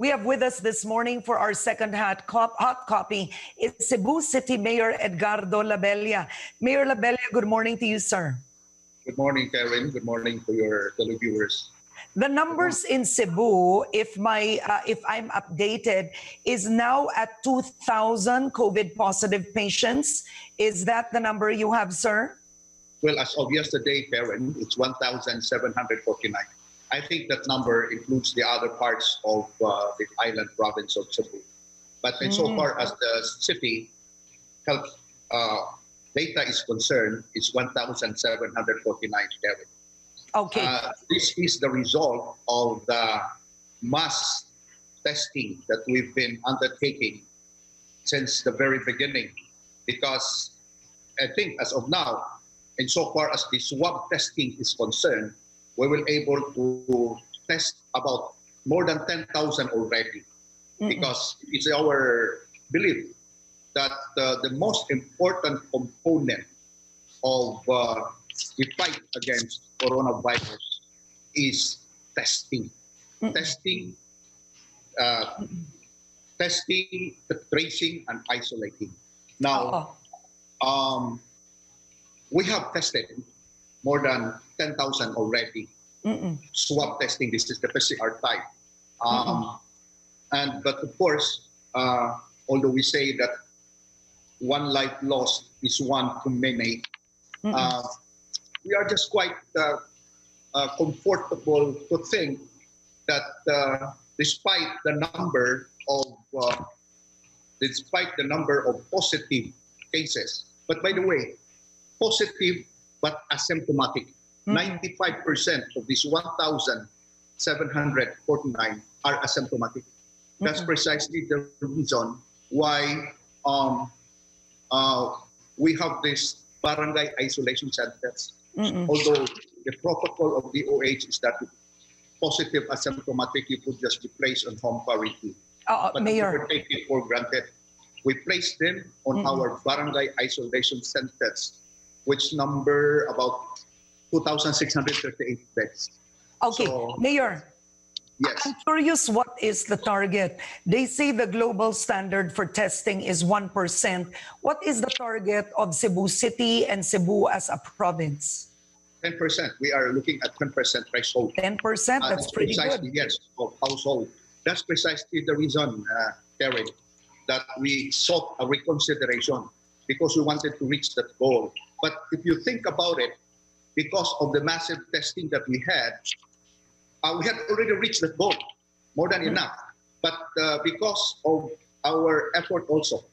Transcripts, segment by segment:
We have with us this morning for our second hot, cop, hot copy is Cebu City Mayor Edgardo Labella. Mayor Labella, good morning to you, sir. Good morning, Karen. Good morning to your televiewers. The numbers in Cebu, if my uh, if I'm updated, is now at 2,000 COVID positive patients. Is that the number you have, sir? Well, as of yesterday, Karen, it's 1,749. I think that number includes the other parts of uh, the island province of Cebu. But mm. so far as the city health uh, data is concerned, it's 1,749, Karen. Okay. Uh, this is the result of the mass testing that we've been undertaking since the very beginning. Because I think as of now, insofar as the swab testing is concerned, we will able to test about more than 10,000 already. Mm-hmm. Because it's our belief that uh, the most important component of uh, the fight against coronavirus is testing. Mm-hmm. Testing, uh, testing, tracing, and isolating. Now, um, we have tested more than 10,000 already. Mm-mm. Swab testing, this is the PCR type. Um, and But of course, uh, although we say that one life lost is one too many, uh, we are just quite uh, uh, comfortable to think that uh, despite the number of uh, despite the number of positive cases, but by the way, positive but asymptomatic. Mm-hmm. 95% of these 1,749 are asymptomatic. That's mm-hmm. precisely the reason why um, uh, we have this barangay isolation centers. Mm-hmm. Although the protocol of the OH is that positive asymptomatic, you could just be placed on home quarantine. Uh, but Mayor. we take it for granted. We place them on our barangay isolation centers which number about 2,638 beds. Okay, so, Mayor. Yes. I'm curious what is the target? They say the global standard for testing is 1%. What is the target of Cebu City and Cebu as a province? 10%. We are looking at 10% threshold. 10%? That's uh, pretty precisely, good. Yes, of household. That's precisely the reason, uh, Karen, that we sought a reconsideration because we wanted to reach that goal. But if you think about it, because of the massive testing that we had, uh, we had already reached that goal, more than mm-hmm. enough. But uh, because of our effort also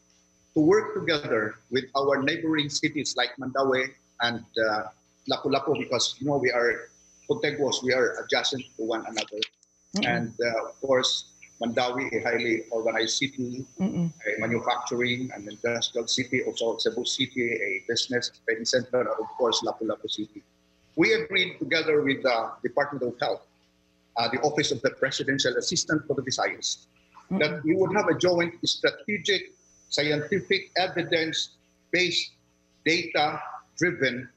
to work together with our neighboring cities like Mandaue and uh, Lapu-Lapu, because you know we are contiguous, we are adjacent to one another, mm-hmm. and uh, of course Mandaue, a highly organized city, Mm-mm. a manufacturing and industrial city, also Cebu City, a business training center, and of course Lapu-Lapu City. We agreed together with the Department of Health, uh, the Office of the Presidential Assistant for the Visayas, mm-hmm. that we would have a joint strategic, scientific, evidence-based, data-driven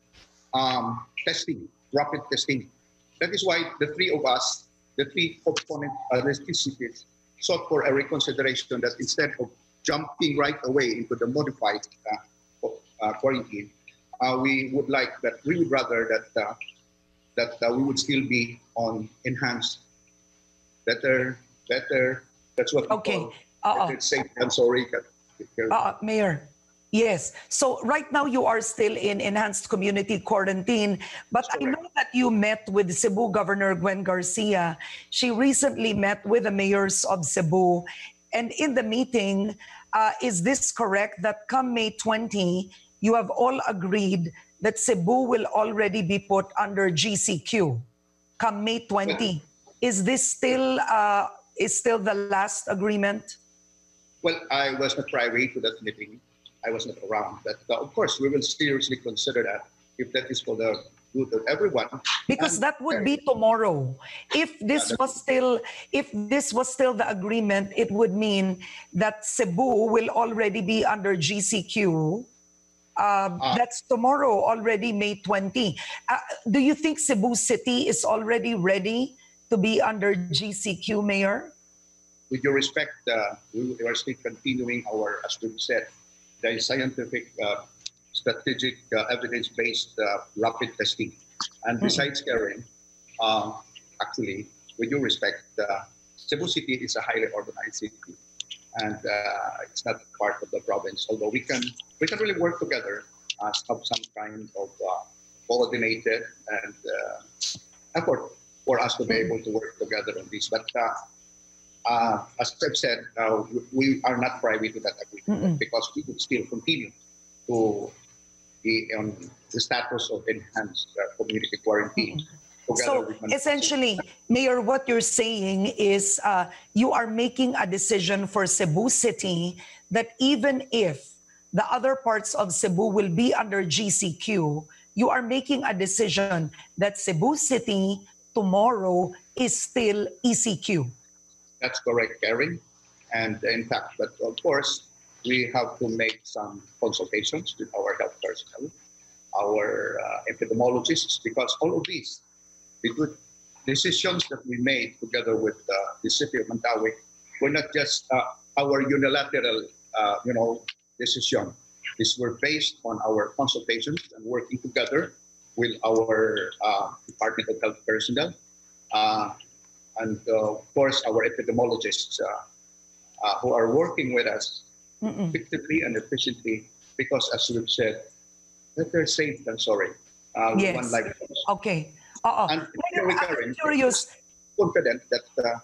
um, testing, rapid testing. That is why the three of us the three component cities sought for a reconsideration that instead of jumping right away into the modified uh, uh, quarantine, uh, we would like that we would rather that uh, that uh, we would still be on enhanced, better, better. That's what okay. call uh-uh. safe. I'm sorry, uh, Mayor. Yes. So right now you are still in enhanced community quarantine, but I know that you met with Cebu Governor Gwen Garcia. She recently met with the mayors of Cebu. And in the meeting, uh, is this correct that come May 20, you have all agreed that Cebu will already be put under GCQ come May 20? Is this still uh, is still the last agreement? Well, I was not privy to that meeting. I was not around. But uh, of course, we will seriously consider that if that is for the good of everyone. Because and, that would be tomorrow. If this was still, if this was still the agreement, it would mean that Cebu will already be under GCQ. Uh, uh, that's tomorrow, already May 20. Uh, do you think Cebu City is already ready to be under GCQ, Mayor? with your respect, uh, we we are still continuing our, as we've said, the scientific, uh, strategic, uh, evidence-based uh, rapid testing. And Mhm. besides Karen, uh, actually, with your respect, uh, Cebu City is a highly organized city, and uh, it's not part of the province. Although we can we can really work together as have some kind of uh, coordinated and uh, effort for us to be able to work together on this. But uh, as I've said, uh, we are not privy to that agreement Mm-mm. because we would still continue to be on the status of enhanced uh, community quarantine. So essentially, Mayor, what you're saying is uh, you are making a decision for Cebu City that even if the other parts of Cebu will be under GCQ, you are making a decision that Cebu City tomorrow is still ECQ. That's correct, Karen. And in fact, but of course, we have to make some consultations with our health personnel, our uh, epidemiologists, because all of these, the good decisions that we made together with uh, the city of Mandaue were not just uh, our unilateral, uh, you know, decision. These were based on our consultations and working together with our uh, Department of Health personnel, uh, and uh, of course our epidemiologists uh, uh, who are working with us Mm-mm. effectively and efficiently because as we've said better safe than sorry uh, Yes. one life lost. Okay. Oo. and I'm curious. confident that uh,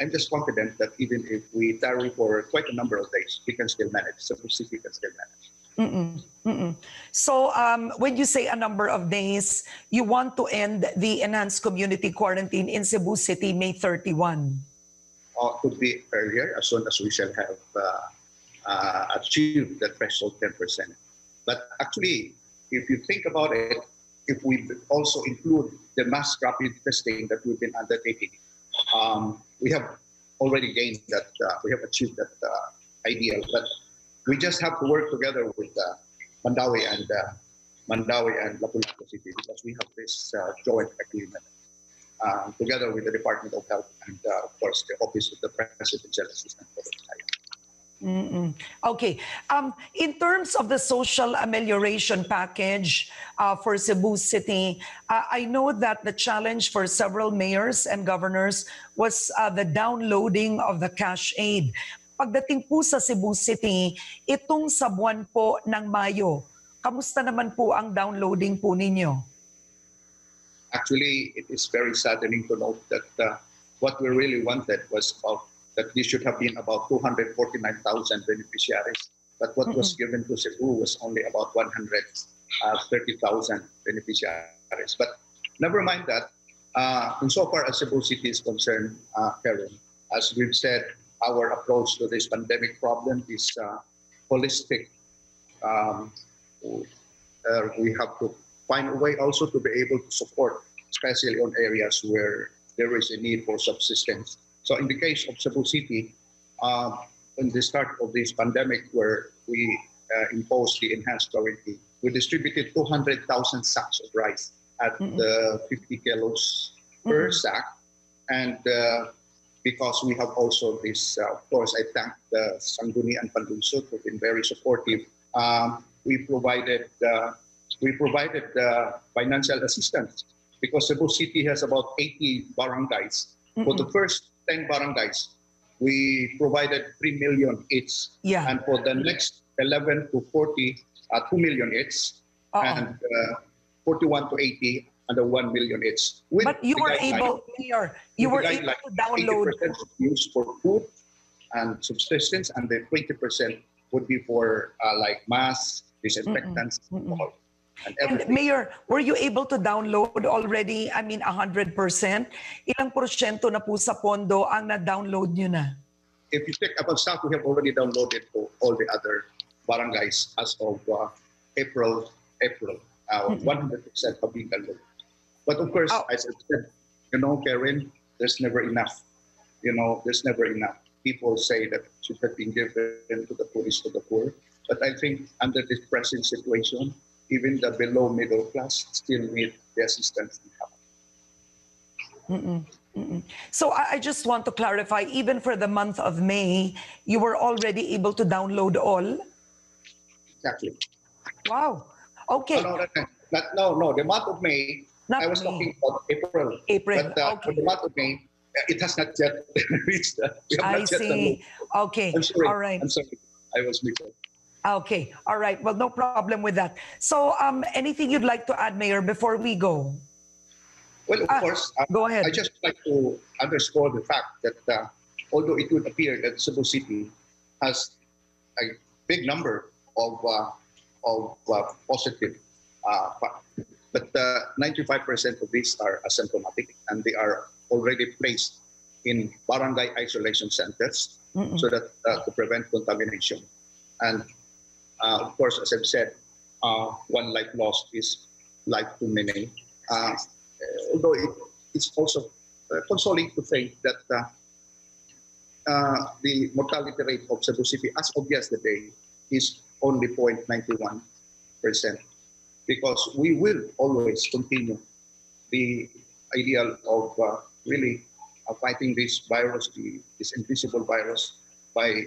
I'm just confident that even if we tarry for quite a number of days we can still manage Cebu City can still manage Mm-mm, mm-mm. So, um, when you say a number of days, you want to end the enhanced community quarantine in Cebu City May 31. or could be earlier as soon as we shall have uh, uh, achieved the threshold 10%. But actually, if you think about it, if we also include the mass rapid testing that we've been undertaking, um, we have already gained that, uh, we have achieved that uh, ideal. But we just have to work together with uh, Mandaue and uh, Mandaue and Lapu-Lapu City because we have this uh, joint agreement uh, together with the Department of Health and, uh, of course, the Office of the Presidential Assistant for the Retired. Mm-mm. Okay. Um, in terms of the social amelioration package uh, for Cebu City, uh, I know that the challenge for several mayors and governors was uh, the downloading of the cash aid. Pagdating po sa Cebu City, itong sa buwan po ng Mayo, kamusta naman po ang downloading po ninyo? Actually, it is very saddening to note that uh, what we really wanted was about that this should have been about 249,000 beneficiaries. But what was given to Cebu was only about 130,000 beneficiaries. But never mind that. Uh, insofar as Cebu City is concerned, uh, Karen, as we've said, our approach to this pandemic problem is uh, holistic. Um, uh, we have to find a way also to be able to support, especially on areas where there is a need for subsistence. So in the case of Cebu City, uh, in the start of this pandemic where we uh, imposed the enhanced quarantine, we distributed 200,000 sacks of rice at Mhm. uh, 50 kilos per Mhm. sack. And uh, because we have also this, uh, of course, I thank the Sangguniang Panlungsod who've been very supportive. Um, we provided uh, we provided uh, financial assistance because Cebu City has about 80 barangays. For the first 10 barangays, we provided 3 million each. Yeah. And for the next 11 to 40, uh, 2 million each. Oo. And uh, 41 to 80, under 1 million each. With But you were able, Mayor, you were able to download 80% is used for food and subsistence, and the 20% would be for uh, like masks, disinfectants, Mm-mm. alcohol, and And everything. Mayor, were you able to download already, I mean, 100%? Ilang porsyento na po sa pondo ang na-download nyo na? if you check about staff, we have already downloaded to all the other barangays as of uh, April. April, uh, Mhm. 100% have been downloaded. But of course, Oh. as I said, you know, Karen, there's never enough. You know, there's never enough. People say that should have been given to the poorest to the poor. But I think under this present situation, even the below middle class still need the assistance help. Mm-mm. So I, I just want to clarify, even for the month of May, you were already able to download all? Exactly. Wow. Okay. No, no, no, not, no, no. The month of May, Not I was May. talking about April. April, But uh, for the month of May, it has not yet reached. Uh, we have I not see. it. Okay. I'm sorry. All right. I'm sorry. I was mixed up. Okay. All right. Well, no problem with that. So, um, anything you'd like to add, Mayor, before we go? Well, of Ah, course, uh, Go ahead. I just like to underscore the fact that uh, although it would appear that Cebu City has a big number of uh, of uh, positive, uh, but uh, 95% of these are asymptomatic and they are already placed in barangay isolation centers Mm-mm. so that uh, to prevent contamination. And uh, of course, as I've said, uh, one life lost is life too many. Uh, although it, it's also uh, consoling to think that uh, uh, the mortality rate of Cebu City as of yesterday is only 0.91 percent, because we will always continue the ideal of uh, really uh, fighting this virus, the, this invisible virus, by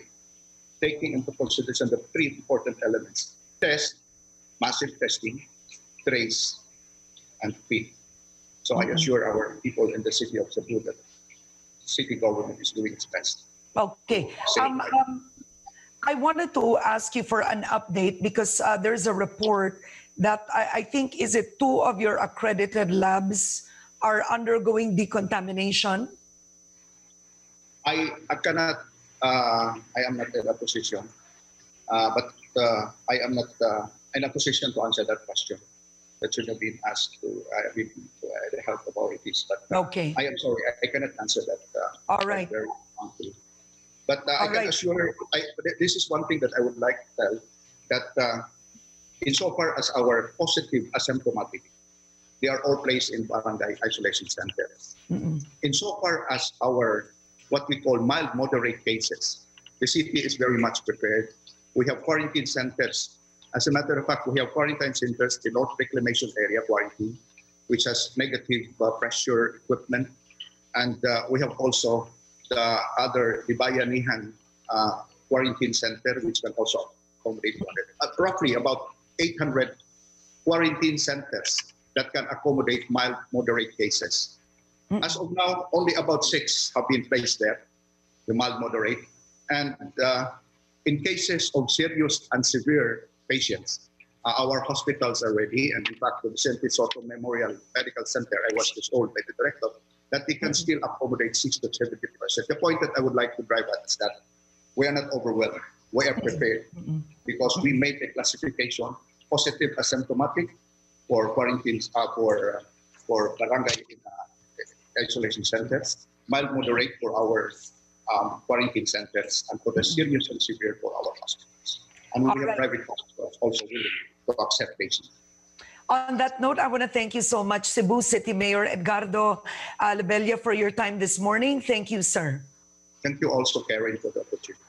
taking into consideration the three important elements: test, massive testing, trace, and treat. So I Mhm. assure our people in the city of Cebu that city government is doing its best. Okay. Um, um, I wanted to ask you for an update because uh, there's a report that I, I think is it two of your accredited labs are undergoing decontamination. I, I cannot, uh, I am not in a position, uh, but uh, I am not uh, in a position to answer that question. That should have been asked to, uh, been to uh, the health authorities. But Okay. I am sorry, I, I cannot answer that. Uh, All right. very promptly. But uh, I All can assure, I, this is one thing that I would like to tell, that uh, insofar as our positive asymptomatic, they are all placed in barangay isolation centers. Mm-mm. Insofar as our, what we call mild moderate cases, the city is very much prepared. We have quarantine centers. As a matter of fact, we have quarantine centers, the North Reclamation Area quarantine, which has negative uh, pressure equipment. And uh, we have also the other, the Bayanihan uh, quarantine center, which can also accommodate uh, roughly about 800 quarantine centers that can accommodate mild, moderate cases. Mm. As of now, only about six have been placed there, the mild, moderate. And uh, in cases of serious and severe patients, uh, our hospitals are ready. And in fact, the Vicente Sotto Memorial Medical Center, I was just told by the director that they can Mhm. still accommodate 60 to 70 percent. The point that I would like to drive at is that we are not overwhelmed. We are prepared because we made a classification positive asymptomatic for quarantines uh, for uh, for barangay in, uh, isolation centers, mild moderate for our um, quarantine centers, and for the serious and severe for our hospitals. And we All have right. private hospitals also willing to accept patients. On that note, I want to thank you so much, Cebu City Mayor Edgardo uh, Labella, for your time this morning. Thank you, sir. Thank you also, Karen, for the opportunity.